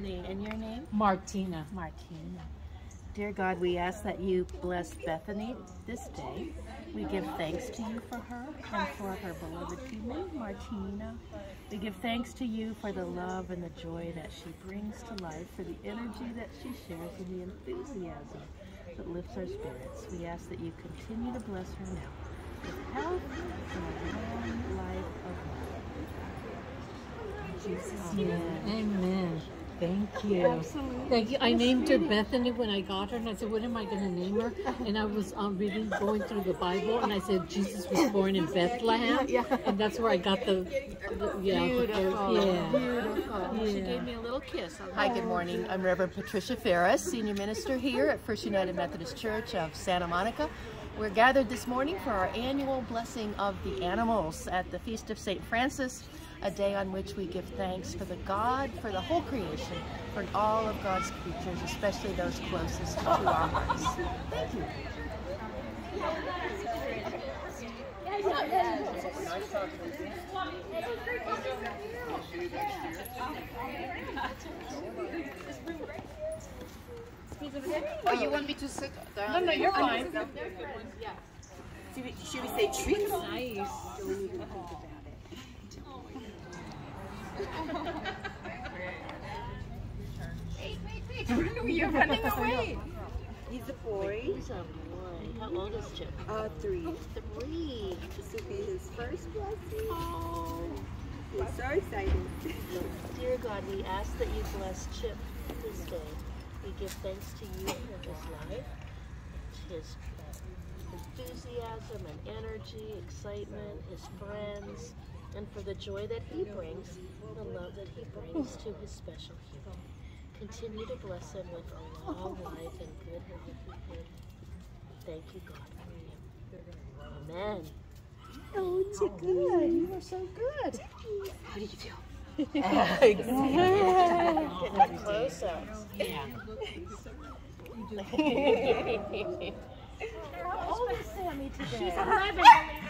Bethany. And your name? Martina. Martina. Dear God, we ask that you bless Bethany this day. We give thanks to you for her and for her beloved teammate, Martina. We give thanks to you for the love and the joy that she brings to life, for the energy that she shares and the enthusiasm that lifts our spirits. We ask that you continue to bless her now with health and a long life of love. In Jesus' name. Amen. Thank you. Absolutely. Thank you. I named her Bethany when I got her, and I said, "What am I going to name her?" And I was um, reading, going through the Bible, and I said, "Jesus was born in Bethlehem," and that's where I got the, the yeah, Beautiful. first- yeah. Beautiful. She gave me a little kiss. Hi, good morning. I'm Reverend Patricia Farris, Senior Minister here at First United Methodist Church of Santa Monica. We're gathered this morning for our annual blessing of the animals at the Feast of St. Francis, a day on which we give thanks for the God, for the whole creation, for all of God's creatures, especially those closest to our hearts. Thank you. Oh, you want me to sit down? No, no, you're fine. Should we, should we say treats? Nice. wait, wait, wait. You're running away. He's a boy, He's a boy. How old is Chip? uh, three. Three. This will be his first blessing. He's so excited. Dear God, we ask that you bless Chip this day. We give thanks to you for his life, his uh, enthusiasm and energy, excitement, his friends, and for the joy that he brings, the love that he brings to his special human. Continue to bless him with a long life and good health. Thank you, God, for him. Amen. Oh, it's good. You are so good. How do you feel? Close up. How old is Sammy today? She's 11, believe it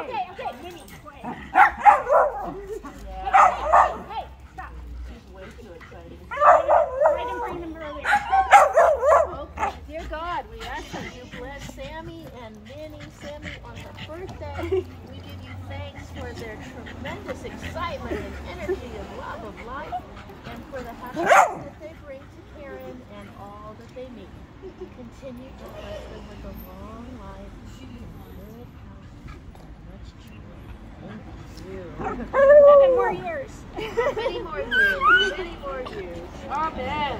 Okay, okay, Minnie. Tremendous excitement and energy and love of life, and for the happiness that they bring to Karen and all that they meet. Continue to bless them with a long life, and good health, much joy. Thank you. Seven more years. Many more years. Many more years. Amen.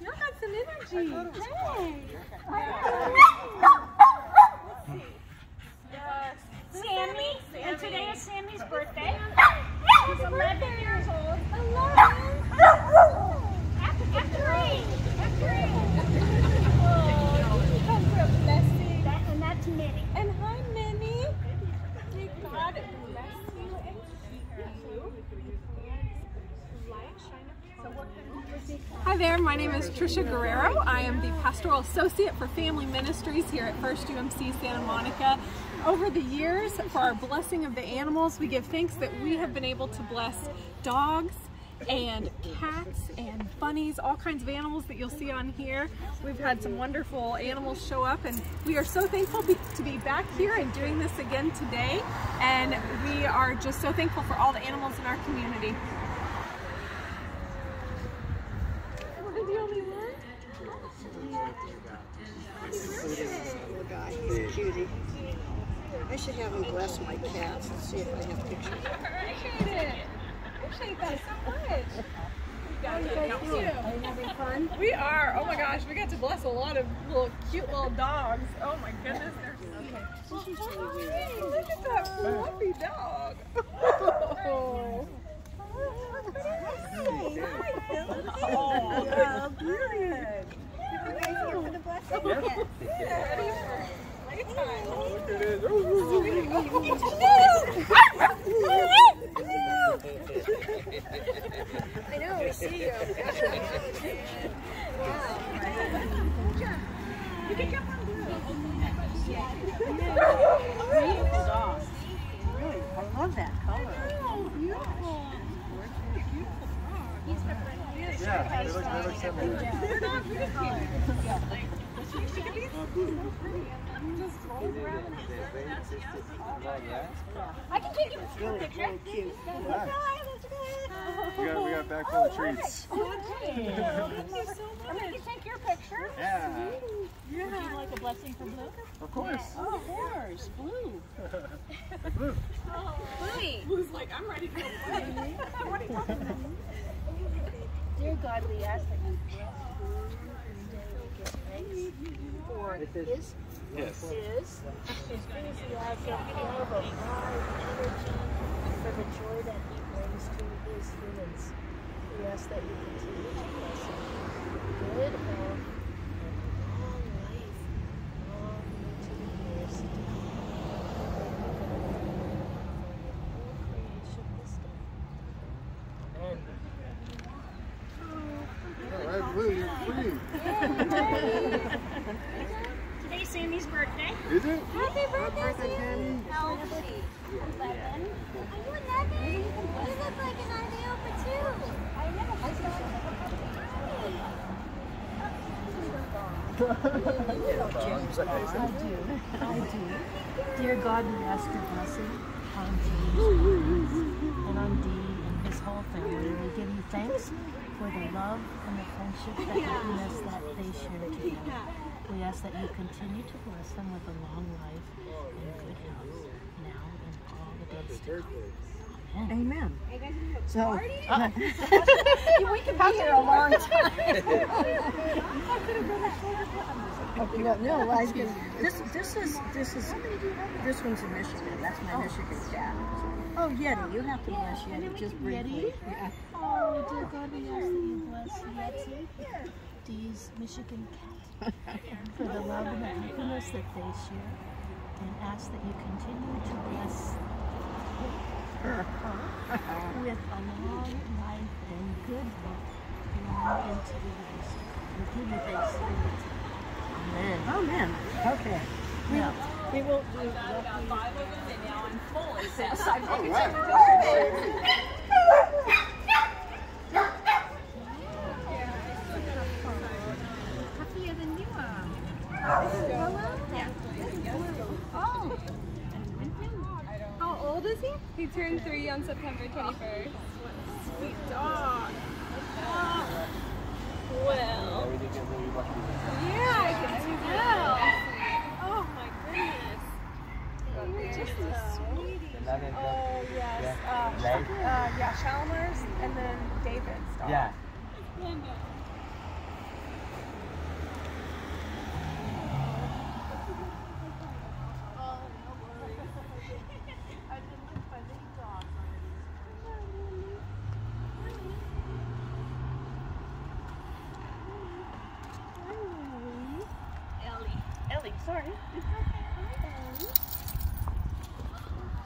You got some energy. Sammy, and today is Sammy's birthday. He's 11 years old. After, after eight. After eight. That, and that's Minnie. And hi, Minnie. May God bless you and keep you. Light shine up. So what can Hi there, my name is Tricia Guerrero. I am the Pastoral Associate for Family Ministries here at First UMC Santa Monica. Over the years, for our blessing of the animals, we give thanks that we have been able to bless dogs and cats and bunnies, all kinds of animals that you'll see on here. We've had some wonderful animals show up and we are so thankful be- to be back here and doing this again today. And we are just so thankful for all the animals in our community. cute little dogs. Oh my goodness, they're so okay. Well, hey, look at that fluffy dog. Oh. Oh, brilliant. You guys here for the blessing? Yes. yes. Playtime. Oh, look at it. I know, we see you. wow. Really, I love that color. Yeah, they look, they look similar. I can take you a Really, picture. really cute. Yeah. We got, we got back full of treats. Thank you so much. I can take your picture. Yeah, Would you like a blessing from Blue? of course. Oh, of course, Blue. Blue. Bluey. Who's like, I'm ready to go play. what are you talking about? Dear God, we ask that you bless Blue this day. We give thanks for his, Yes. his enthusiasm, love of life, energy, for the joy that he brings to his humans. We ask that you continue to bless him. Good health and long life, long into the years to come. For your whole creation this day. Amen. All right, Blue, you're free. Today's Sammy's birthday. Is it? Happy birthday, Sammy. How old is she? 11. Are you 11? You look like an Iopa too. I know. I do. I do. Dear God, we ask your blessing on James and on Dee and his whole family. We give you thanks for the love and the friendship, the happiness that they share together. We ask that you continue to bless them with a long life and good health now and all the days to come. Amen. Amen. So, uh, we could be here a long time. okay, no, no, I this, this is, this is, this one's in Michigan. That's my oh. Michigan cat. Oh, Yeti, you have to bless Yeti just briefly. Yeah. Oh, dear God, we ask that you bless Yeti, Dee's Michigan cat, for the love and the happiness that they share, and ask that you continue to bless her with a long life and good health long into the years. We give you thanks. Amen. Oh, man. Okay. Now, We will, we will. All right. How old is he? He turned three on September 21st. Sweet dog. Oh. Well. Yeah, I can tell. Oh my goodness. You're just a sweetie. Oh yes. Uh, uh, yeah, Chalmers and then David's dog. Yeah. Ellie. Ellie, sorry.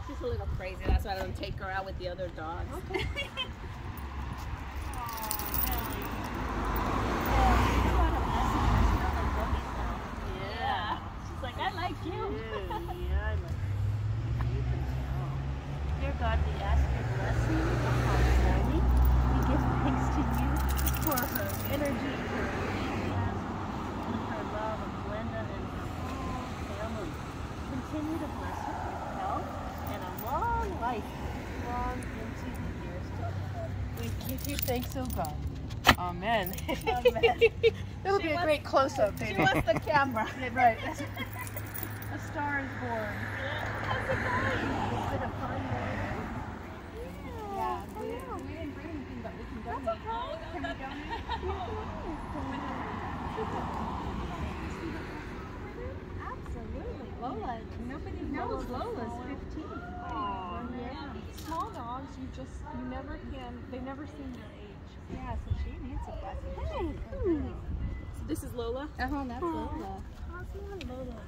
She's a little crazy. That's why I don't take her out with the other dogs. Yeah. She's like, I like you. Yeah, I like you can tell. Dear God, we ask your blessing upon Sammy. We give thanks to you for her energy, her enthusiasm, and her love of Glenda and her whole family. Continue to bless her with health and a long life, long into the years to come. we give you thanks, oh uh, God. Amen. It'll be a great close-up, baby. She wants the camera. Yeah, right. A star is born. How's it going? Is it a fun day? Yeah, we, we didn't bring anything, but we can donate. Can we donate? Absolutely. Lola, nobody knows Lola's 15. Yeah. Small dogs, you just, you never can, they never seen their age. Yeah, so she needs a blessing. Hey. So this is Lola? Uh-huh, that's Lola. Lola.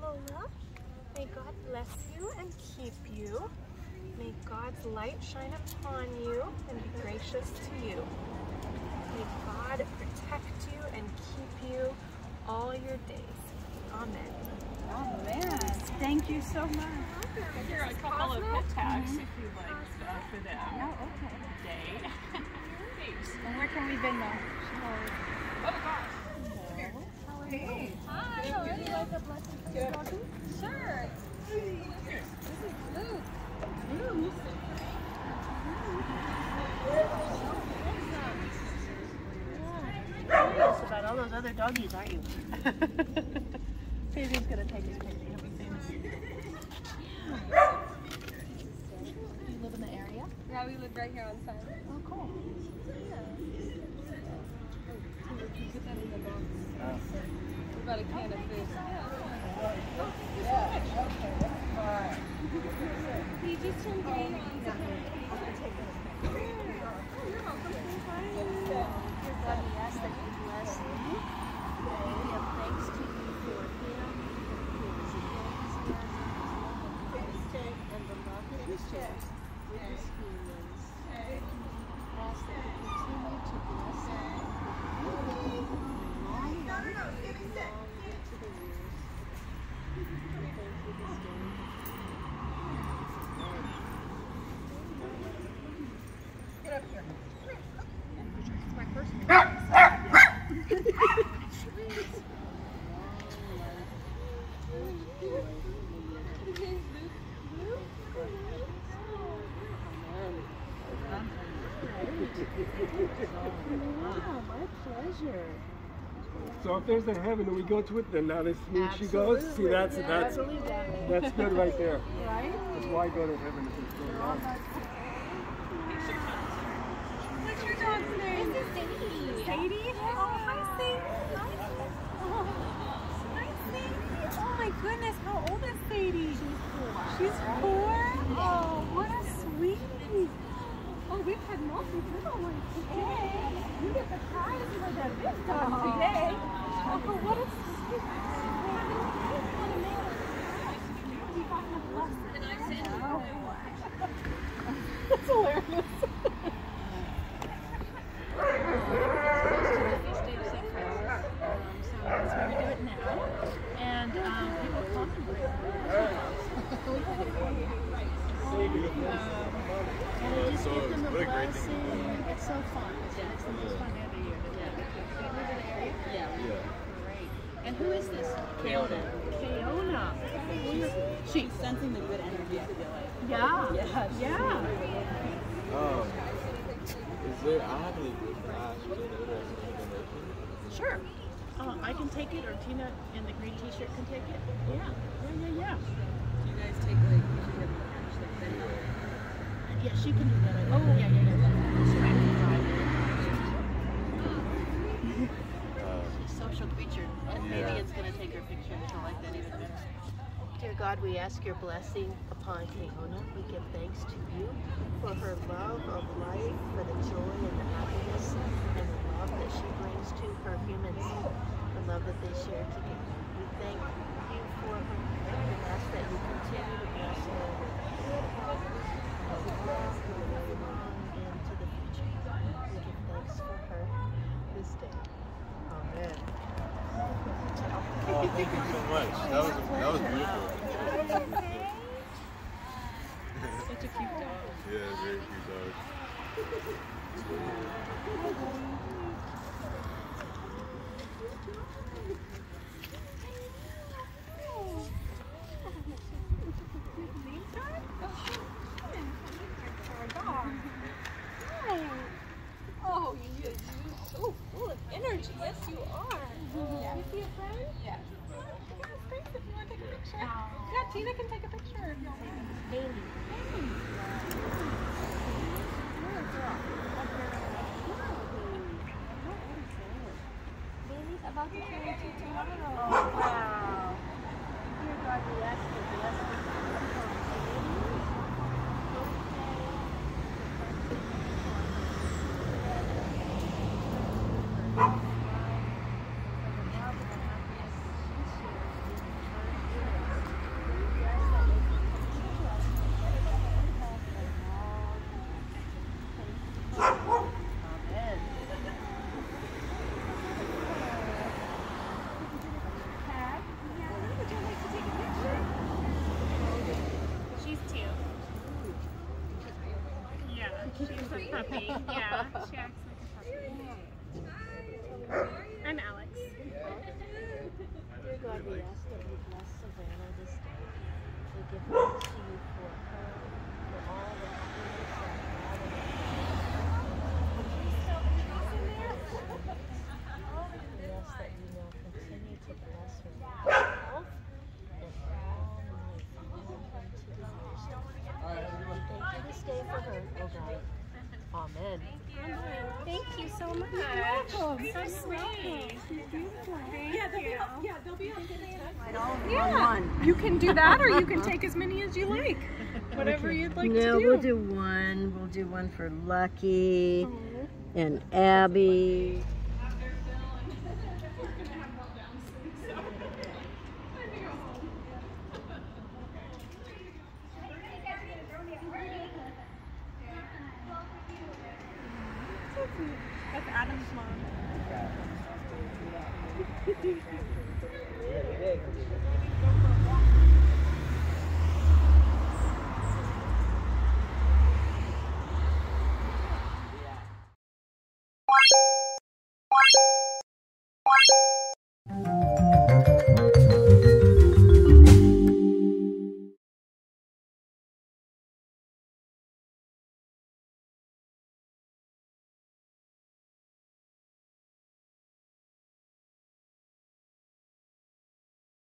Lola, may God bless you and keep you. May God's light shine upon you and be gracious to you. May God protect you and keep you all your days. Amen. Amen. thank you so much. Here are a couple of pet tags if you'd like uh, for them. Oh, okay. Day. Thanks. And where can we bin them? Oh gosh. Hey. Hi, how are you? like a blessing for your doggy? Sure. This is Luke. Luke. Curious about all those other doggies, aren't you? Paisley's gonna take his picture. He'll be famous. Do you live in the area? Yeah, we live right here on site. Oh, cool. What about oh. a can of fish? He just turned three. Dear God, we ask that you bless him. We give thanks to you for him, his enthusiasm, his love, and the love that he shares with his humans. Ask that you continue to bless him. Long life, long into the years. Thank you this day. Wow, my pleasure. So if there's a heaven and we go to it, then now this means she goes. See, that's that's that's good right there. Right? That's why I go to heaven if it's going on. What's your dog's name? This is Sadie. Sadie? Oh, hi, Sadie. Oh, hi, Sadie. Oh, my goodness. How old is Sadie? She's four. She's four? Oh, what a sweetie. Oh, we've had multiple little ones today. You get the prize for the big dog today. Oh, what a sweet. That's hilarious. And um, people come and bring And we just give them a blessing. It's so fun. It's the most fun every year. Do you live in the area? Yeah. Great. And who is this? Keona. Keona. She's sensing the good energy, I feel like. Yeah. Yeah. Yeah. Um, is there, I have any flash? Sure. Uh, I can take it, or Tina in the green t-shirt can take it. Yeah. Yeah, yeah, yeah. Do you guys take like usually have lunch like that? Yeah, she can do that. Oh, yeah, yeah, yeah. She can drive it. She's a social creature. And Vivian's going to take her picture. and She'll like that even better. Dear God, we ask your blessing upon Keona. We give thanks to you for her love of life, for the joy and the happiness and the love that she brings to her humans, the love that they share together. We thank you for her and ask that you continue to bless her into the future. We give thanks for her this day. Amen. Oh, thank you so much. That was, that was beautiful. Such a cute dog. Yeah, very cute dog. Oh, you, you, oh, full of energy. Yes, you are. You see a friend? Yeah. Yeah, thanks if you want to take a picture. Yeah, Tina can take a picture if you want. Baby's about to turn two tomorrow. Oh, wow. Dear God, we ask your blessing upon Amen. Tag. She's a. Yeah, she acts like a puppy. I'm Alex. Dear God, we ask that you bless Savannah this day. We give thanks to you for her, for all the happiness and We ask that you now continue to bless her with health and all life and move into the years. We thank you this day for her, oh God. Amen. Thank you so much. You're welcome. So sweet. Thank yeah, they'll you. Be, yeah, they'll be on Yeah, you can do that, or you can take as many as you like. Whatever Okay. you'd like no, to do. No, we'll do one. We'll do one for Lucky and Abby. That's Adam's mom.